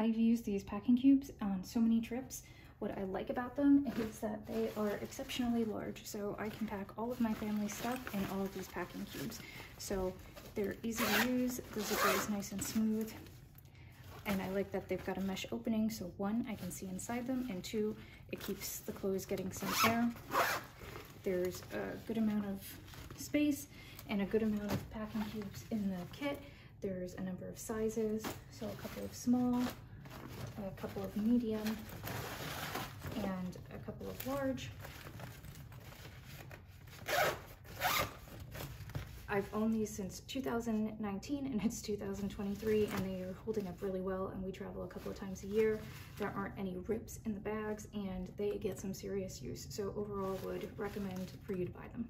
I've used these packing cubes on so many trips. What I like about them is that they are exceptionally large, so I can pack all of my family stuff in all of these packing cubes. So they're easy to use, the zipper is nice and smooth, and I like that they've got a mesh opening, so one, I can see inside them, and two, it keeps the clothes getting some air. There's a good amount of space and a good amount of packing cubes in the kit. There's a number of sizes, so a couple of small, a couple of medium, and a couple of large. I've owned these since 2019 and it's 2023 and they are holding up really well and we travel a couple of times a year. There aren't any rips in the bags and they get some serious use. So overall would recommend for you to buy them.